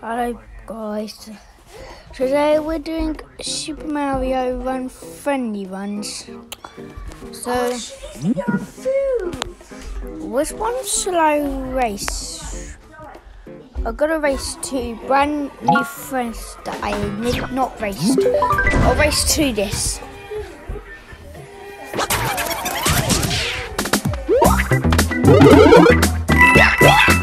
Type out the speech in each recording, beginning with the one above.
Hello guys. Today we're doing Super Mario Run friendly runs. So which one shall I race? I've got to race two brand new friends that I have not raced. I'll race to this.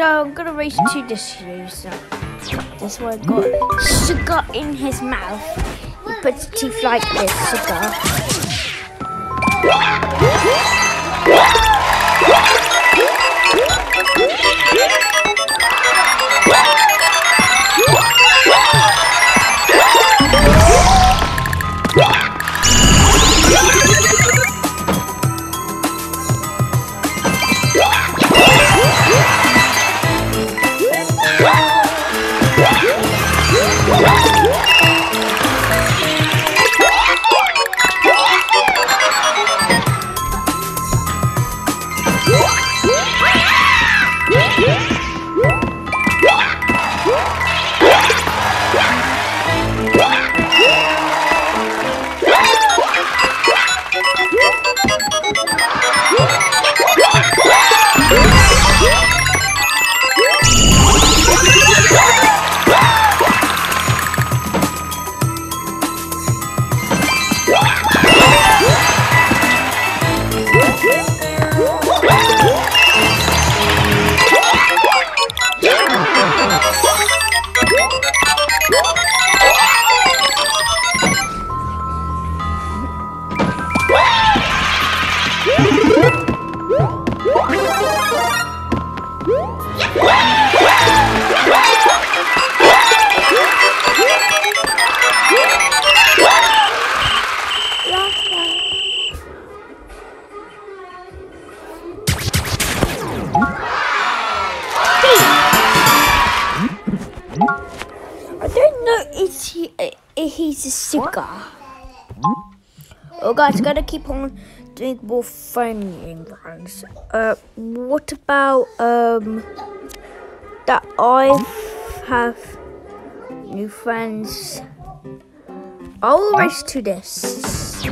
So I'm gonna race to this user. This one got sugar in his mouth. He puts teeth like this, sugar. I Oh, guys, gotta keep on doing more friendly runs. Uh, what about um that I have new friends? I'll race to this.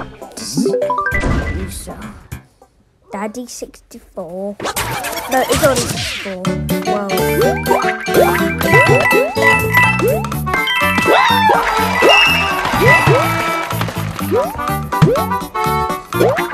Daddy 64. No, it's only 64. Well. Woo!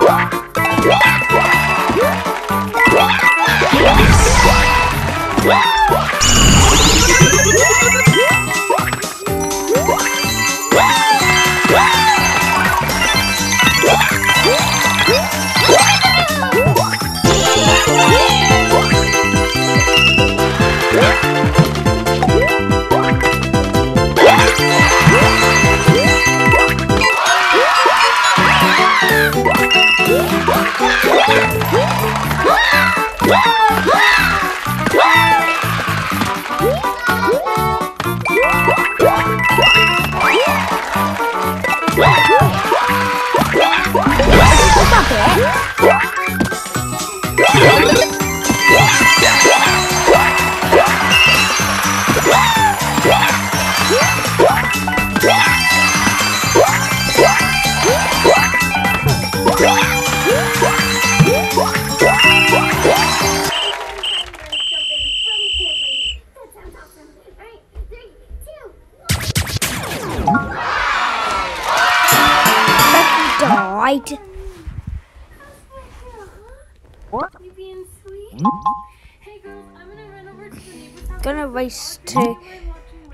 Hey girls, I'm gonna run over to the neighbor's house. Gonna race to.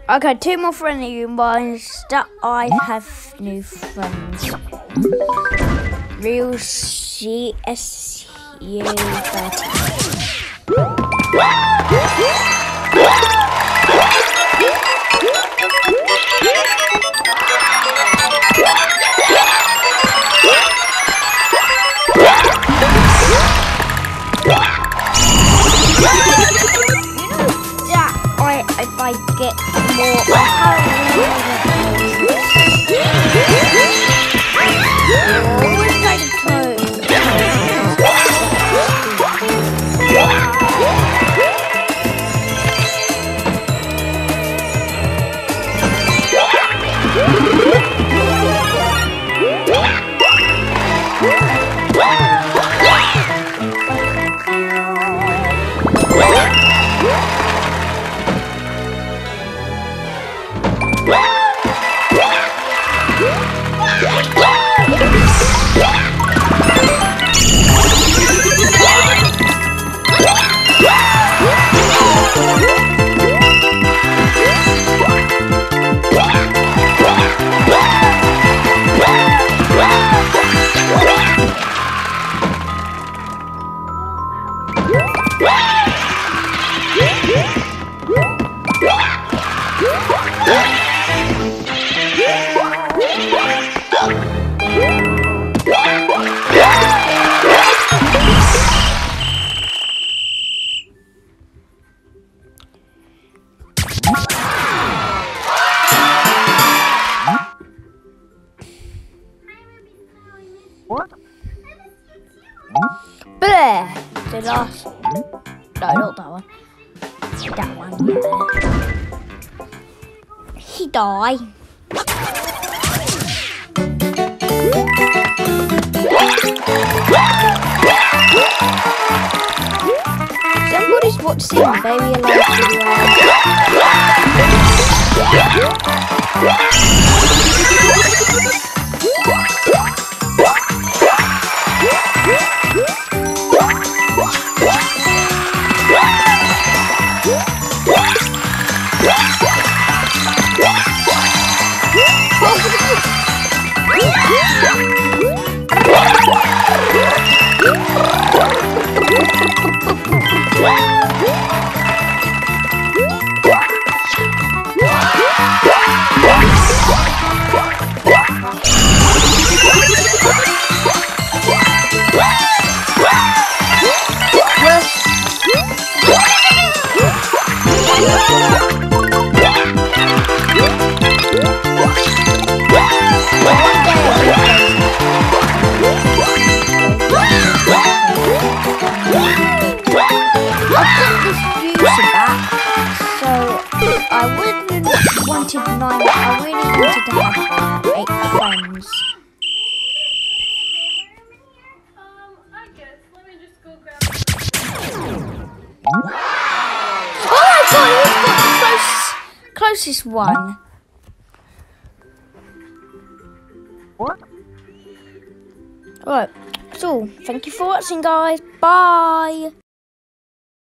Okay, two more friendly ones that I have new friends. Real CSU 30. I, get No, not that one. That one. He died. Somebody's watching very alive. Woo! Go grab. Oh my god, who's got the close, closest one? What? Alright, so thank you for watching guys. Bye.